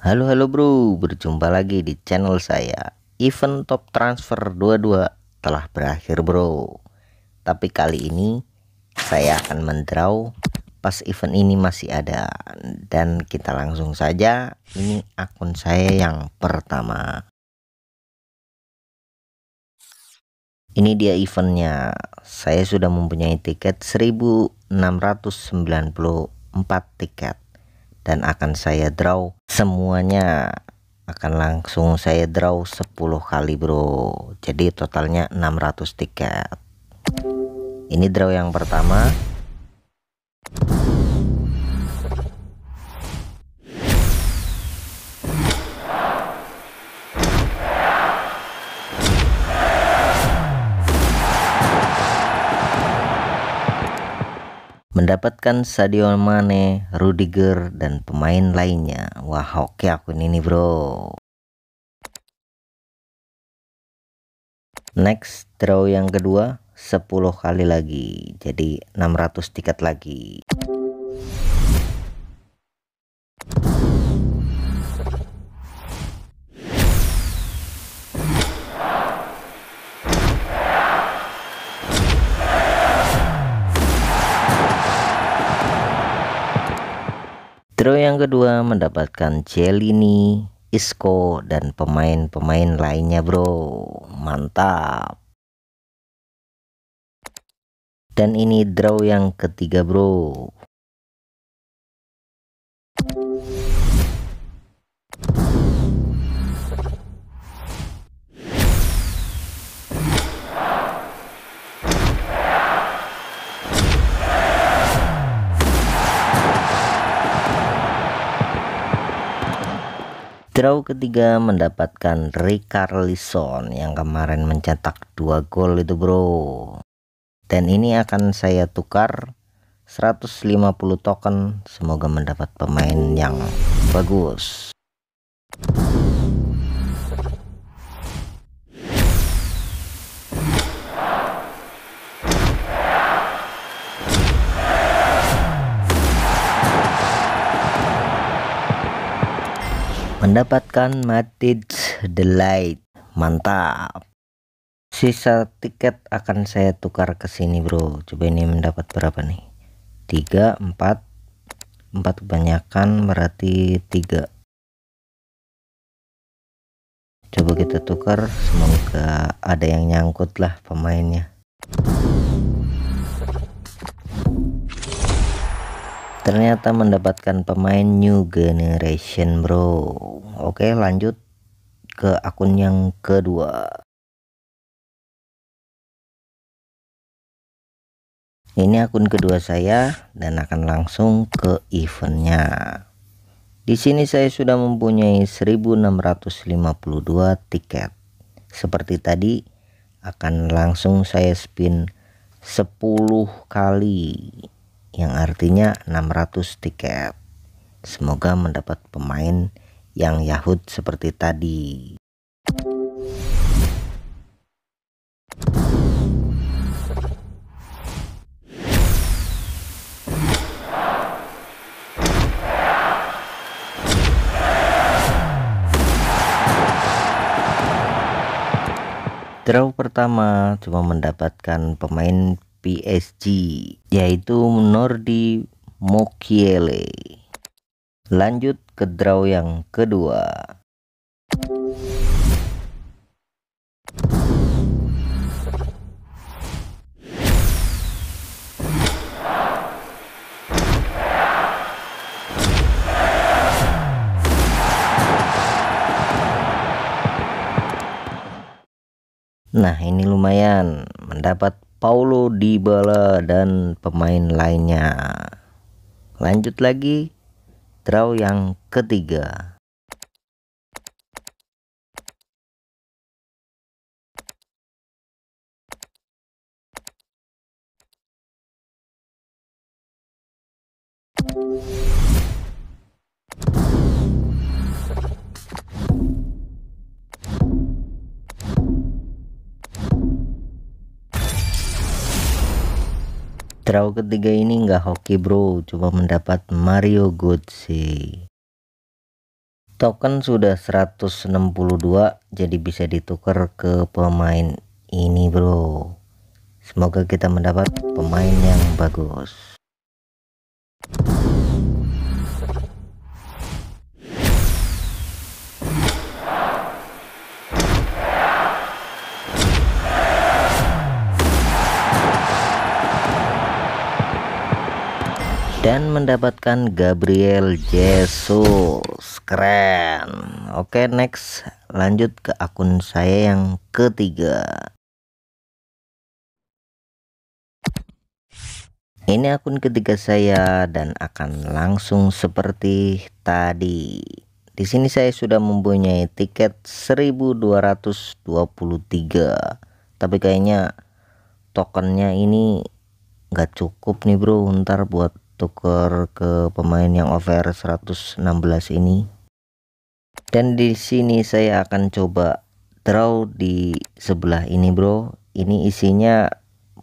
Halo halo bro, berjumpa lagi di channel saya. Event top transfer 22 telah berakhir bro. Tapi kali ini saya akan mendraw pas event ini masih ada dan kita langsung saja ini akun saya yang pertama. Ini dia eventnya. Saya sudah mempunyai tiket 1694 tiket dan akan saya draw semuanya. Akan langsung saya draw 10 kali bro. Jadi totalnya 600 tiket. Ini draw yang pertama mendapatkan Sadio Mane, Rudiger, dan pemain lainnya. Wah, oke akun ini bro. Next, draw yang kedua 10 kali lagi. Jadi 600 tiket lagi. Draw yang kedua mendapatkan Celini, Isco, dan pemain-pemain lainnya bro. Mantap. Dan ini draw yang ketiga bro. Draw ketiga mendapatkan Ricarlison yang kemarin mencetak dua gol itu bro. Dan ini akan saya tukar 150 token semoga mendapat pemain yang bagus. Mendapatkan Matic Delight mantap. Sisa tiket akan saya tukar ke sini bro. Coba ini mendapat berapa nih? 3 4 4 kebanyakan berarti 3 coba kita tukar semoga ada yang nyangkut lah pemainnya ternyata mendapatkan pemain new generation bro. Oke lanjut ke akun yang kedua. Ini akun kedua saya dan akan langsung ke eventnya. Di sini saya sudah mempunyai 1652 tiket. Seperti tadi akan langsung saya spin 10 kali yang artinya 600 tiket. Semoga mendapat pemain yang Yahud seperti tadi. Draw pertama cuma mendapatkan pemain PSG yaitu Nordi Mokiele. Lanjut ke draw yang kedua. Nah ini lumayan mendapat Paulo Dybala dan pemain lainnya. Lanjut lagi draw yang ketiga. Draw ketiga ini enggak hoki bro. Coba mendapat Mario Götze. Token sudah 162 jadi bisa ditukar ke pemain ini bro. Semoga kita mendapat pemain yang bagus dan mendapatkan Gabriel Jesus. Keren. Oke next. Lanjut ke akun saya yang ketiga. Ini akun ketiga saya dan akan langsung seperti tadi. Di sini saya sudah mempunyai tiket 1223 tapi kayaknya tokennya ini nggak cukup nih bro. Ntar buat tuker ke pemain yang over 116 ini. Dan di sini saya akan coba draw di sebelah ini bro. Ini isinya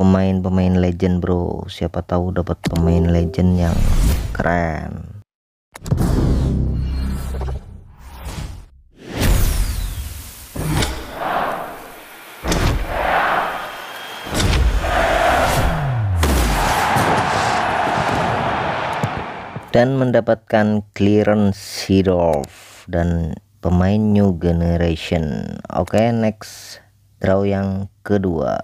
pemain-pemain legend bro. Siapa tahu dapat pemain legend yang keren dan mendapatkan clearance hero dan pemain new generation. Oke okay, next draw yang kedua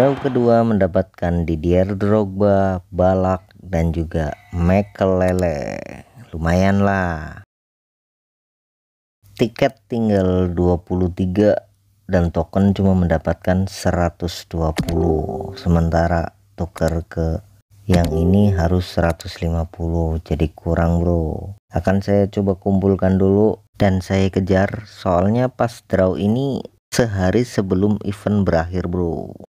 Draw kedua mendapatkan Didier Drogba, Balak dan juga Mekelele. Lumayan lah. Tiket tinggal 23 dan token cuma mendapatkan 120. Sementara tuker ke yang ini harus 150 jadi kurang bro akan saya coba kumpulkan dulu dan saya kejar soalnya pas draw ini sehari sebelum event berakhir bro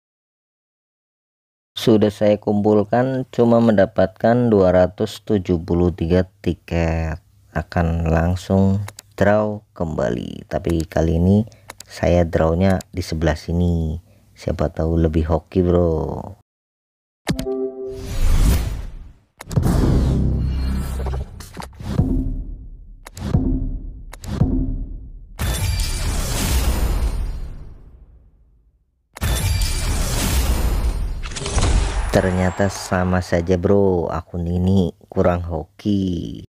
sudah saya kumpulkan cuma mendapatkan 273 tiket. Akan langsung draw kembali. Tapi kali ini saya drawnya di sebelah sini. Siapa tahu lebih hoki bro ternyata sama saja bro. Akun ini kurang hoki.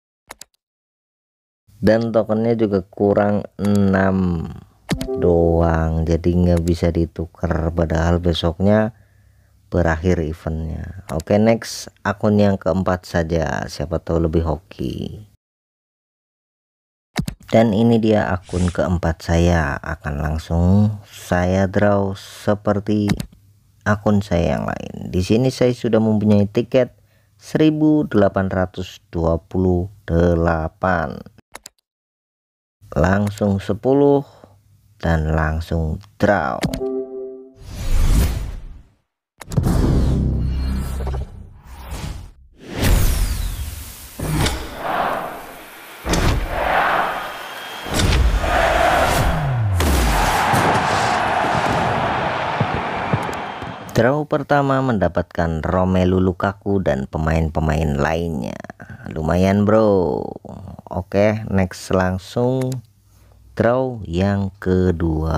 Dan tokennya juga kurang 6 doang jadi nggak bisa ditukar. Padahal besoknya berakhir eventnya. Oke next. Akun yang keempat saja. Siapa tahu lebih hoki. Dan ini dia akun keempat saya. Akan langsung saya draw seperti akun saya yang lain. Di sini saya sudah mempunyai tiket 1828. Langsung 10 dan langsung draw. Draw pertama mendapatkan Romelu Lukaku dan pemain-pemain lainnya. Lumayan bro. Oke, next langsung draw yang kedua.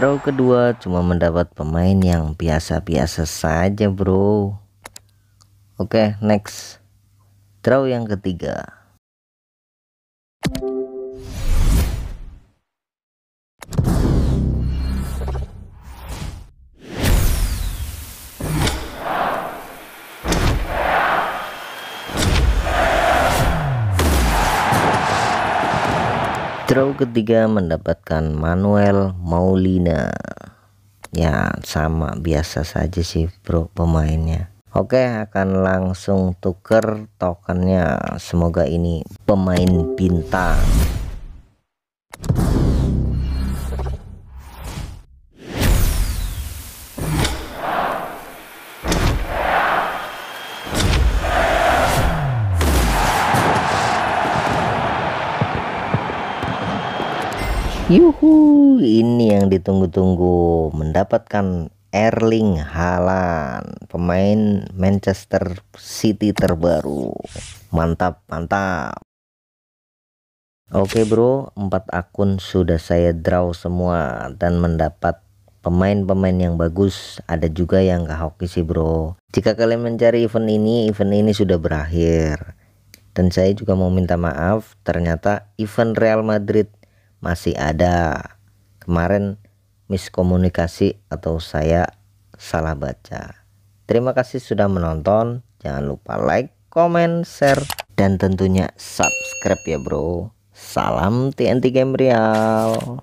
Draw kedua cuma mendapat pemain yang biasa-biasa saja bro. Oke next. Draw yang ketiga Draw ketiga mendapatkan Manuel Maulina. Ya sama biasa saja sih bro pemainnya. Oke akan langsung tuker tokennya. Semoga ini pemain bintang Yuhu, ini yang ditunggu-tunggu mendapatkan Erling Haaland, pemain Manchester City terbaru. Mantap, mantap. Oke bro, empat akun sudah saya draw semua dan mendapat pemain-pemain yang bagus. Ada juga yang gak hoki sih bro. Jika kalian mencari event ini, event ini sudah berakhir. Dan saya juga mau minta maaf, ternyata event Real Madrid masih ada. Kemarin miskomunikasi atau saya salah baca. Terima kasih sudah menonton. Jangan lupa like comment share dan tentunya subscribe ya bro. Salam TNT Game Real